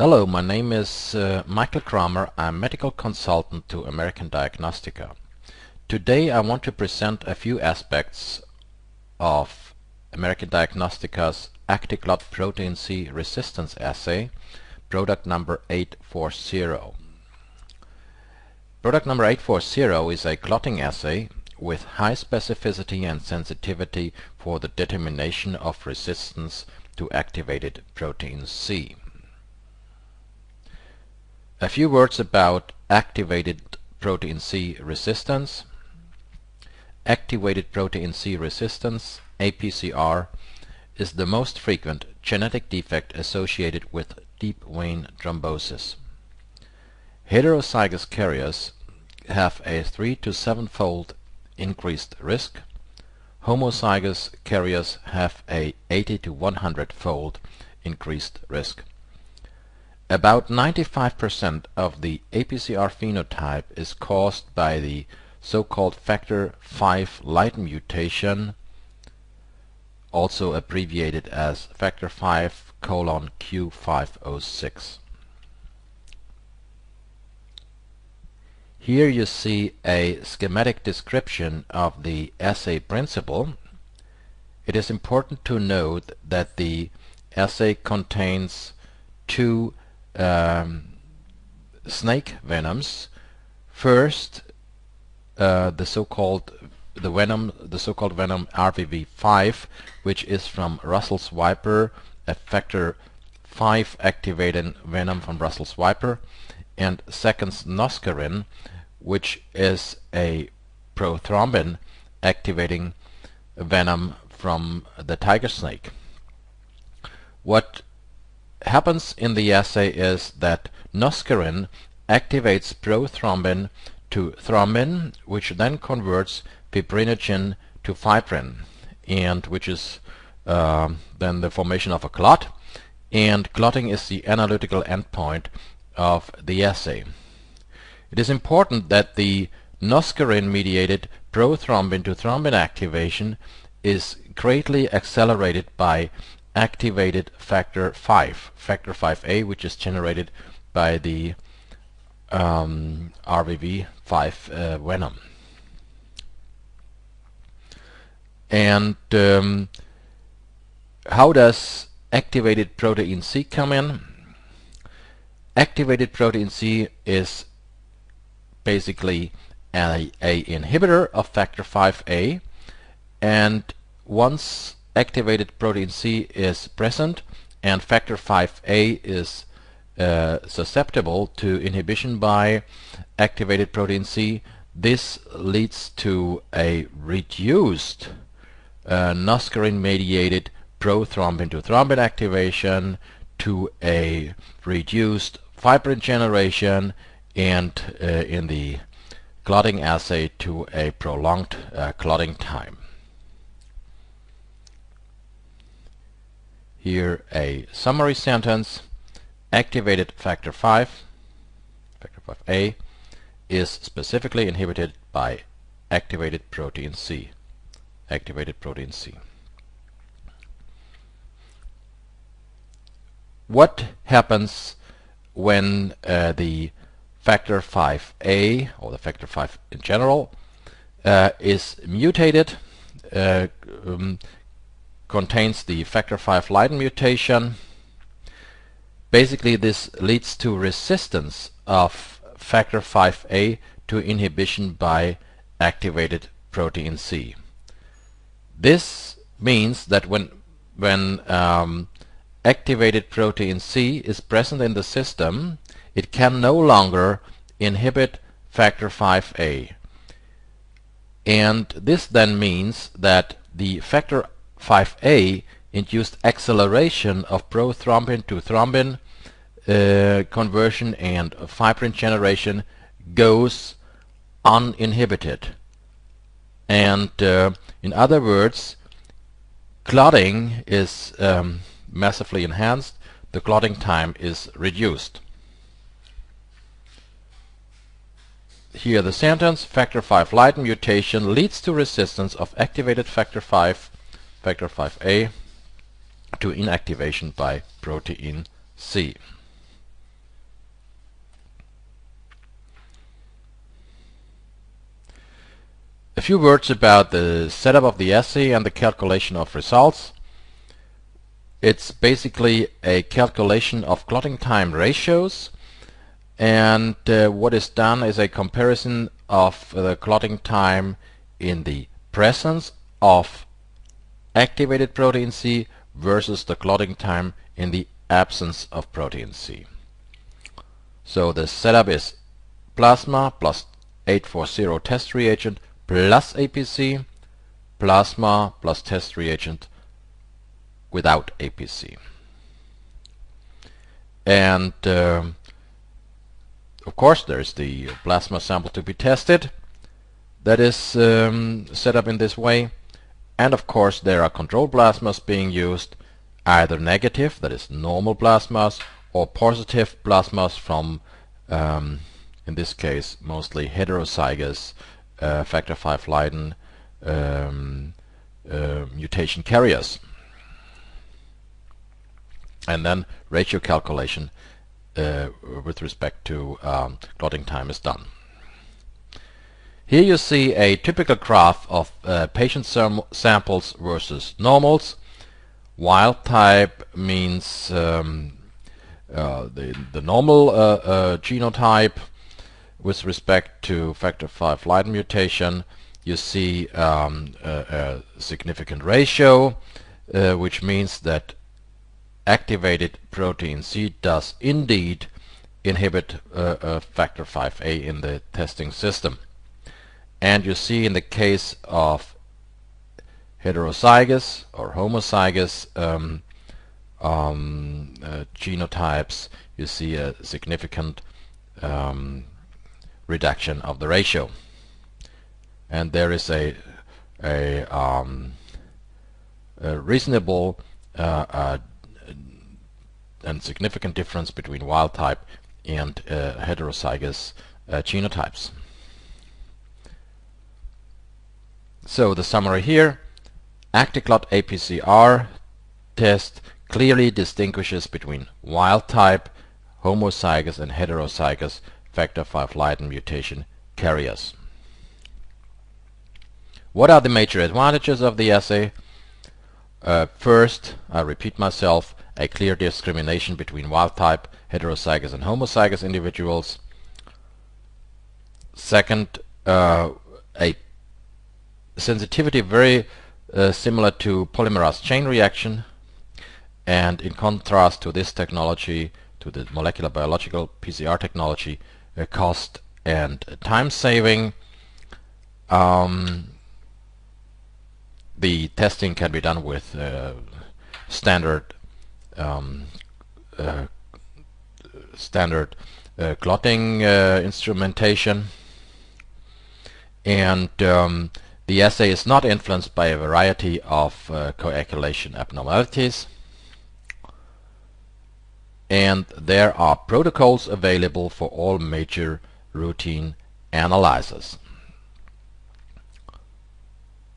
Hello, my name is uh, Michael Kramer. I'm medical consultant to American Diagnostica. Today I want to present a few aspects of American Diagnostica's ActiClot protein C resistance assay, product number 840. Product number 840 is a clotting assay with high specificity and sensitivity for the determination of resistance to activated protein C. A few words about activated protein C resistance. Activated protein C resistance, APCR, is the most frequent genetic defect associated with deep vein thrombosis. Heterozygous carriers have a 3 to 7 fold increased risk. Homozygous carriers have a 80 to 100 fold increased risk. About 95% of the APCR phenotype is caused by the so-called factor V Leiden mutation, also abbreviated as factor V colon Q506. Here you see a schematic description of the assay principle. It is important to note that the assay contains two um, snake venoms. First, uh, the so-called the venom, the so-called venom RVV5, which is from Russell's viper, a factor 5 activating venom from Russell's viper, and second Noscarin, which is a prothrombin activating venom from the tiger snake. What happens in the assay is that Noscarin activates prothrombin to thrombin, which then converts fibrinogen to fibrin, and which is uh, then the formation of a clot. And clotting is the analytical endpoint of the assay. It is important that the Noscarin-mediated prothrombin to thrombin activation is greatly accelerated by activated factor 5, factor 5a, which is generated by the um, RVV5 uh, venom. And um, how does activated protein C come in? Activated protein C is basically a, a inhibitor of factor 5a and once activated protein C is present and factor 5a is uh, susceptible to inhibition by activated protein C, this leads to a reduced uh, mediated prothrombin to thrombin activation, to a reduced fibrin generation, and uh, in the clotting assay to a prolonged uh, clotting time. Here a summary sentence. Activated factor 5, factor 5a, is specifically inhibited by activated protein C. Activated protein C. What happens when uh, the factor 5a, or the factor 5 in general, uh, is mutated, uh, um, contains the factor V Leiden mutation. Basically this leads to resistance of factor 5a to inhibition by activated protein C. This means that when when um, activated protein C is present in the system, it can no longer inhibit factor 5a. And this then means that the factor 5a induced acceleration of prothrombin to thrombin uh, conversion and fibrin generation goes uninhibited. And uh, in other words, clotting is um, massively enhanced, the clotting time is reduced. Here the sentence, factor V Leiden mutation leads to resistance of activated factor 5 factor 5a to inactivation by protein C. A few words about the setup of the assay and the calculation of results. It's basically a calculation of clotting time ratios and uh, what is done is a comparison of the clotting time in the presence of activated protein C versus the clotting time in the absence of protein C. So the setup is plasma plus 840 test reagent plus APC, plasma plus test reagent without APC. And uh, of course there's the plasma sample to be tested that is um, set up in this way and of course there are control plasmas being used either negative that is normal plasmas or positive plasmas from um, in this case mostly heterozygous uh, factor V Leiden um, uh, mutation carriers and then ratio calculation uh, with respect to um, clotting time is done. Here you see a typical graph of uh, patient samples versus normals. Wild type means um, uh, the, the normal uh, uh, genotype with respect to factor V Leiden mutation. You see um, a, a, significant ratio, uh, which means that activated protein C does indeed inhibit uh, factor 5a in the testing system. And you see in the case of heterozygous or homozygous um, um, uh, genotypes, you see a significant um, reduction of the ratio. And there is a, a, um, a reasonable uh, uh, and significant difference between wild type and uh, heterozygous uh, genotypes. So the summary here, ActiClot APCR test clearly distinguishes between wild type, homozygous and heterozygous factor V Leiden mutation carriers. What are the major advantages of the assay? Uh, first, I repeat myself, a clear discrimination between wild-type, heterozygous and homozygous individuals. Second, uh, a sensitivity very uh, similar to polymerase chain reaction and in contrast to this technology, to the molecular biological PCR technology, uh, cost and time saving. Um, the testing can be done with uh, standard um, uh, standard uh, clotting uh, instrumentation and um, the assay is not influenced by a variety of uh, coagulation abnormalities. And there are protocols available for all major routine analyzers.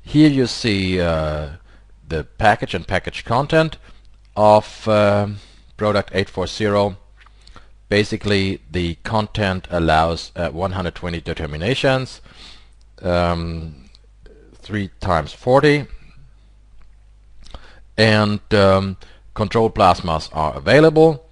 Here you see uh, the package and package content of uh, product 840 basically the content allows uh, 120 determinations. Um, 3 times 40 and um, control plasmas are available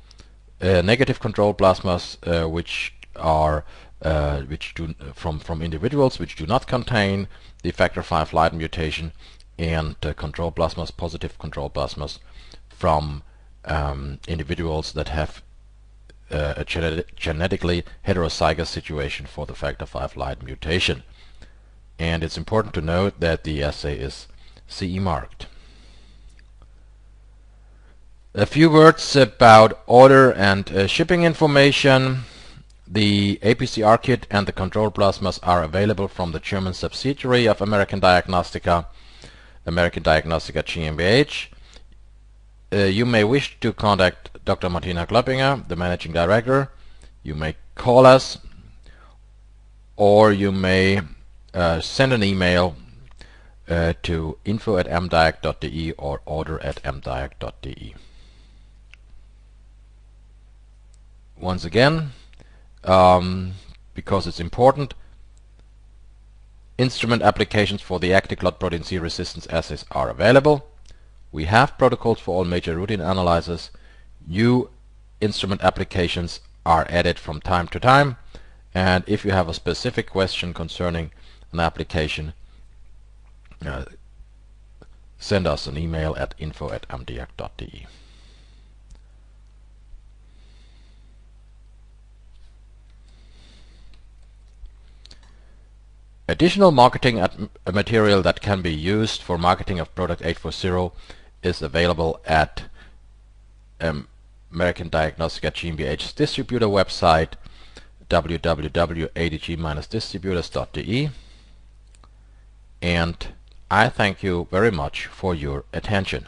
uh, negative control plasmas uh, which are uh, which do from from individuals which do not contain the factor V Leiden mutation and uh, control plasmas positive control plasmas from um, individuals that have uh, a genet genetically heterozygous situation for the factor V Leiden mutation. And it's important to note that the assay is CE marked. A few words about order and uh, shipping information. The APCR kit and the control plasmas are available from the German subsidiary of American Diagnostica, American Diagnostica GmbH. Uh, you may wish to contact Dr. Martina Kloppinger, the Managing Director. You may call us or you may uh, send an email uh, to info at mdiag.de or order at mdiag.de. Once again, um, because it's important, instrument applications for the ActiClot protein C resistance assays are available. We have protocols for all major routine analyzers. New instrument applications are added from time to time. And if you have a specific question concerning an application, uh, send us an email at info at amdiac.de. Additional marketing material that can be used for marketing of product 840 is available at um, American Diagnostica GmbH's distributor website www.adg-distributors.de and I thank you very much for your attention.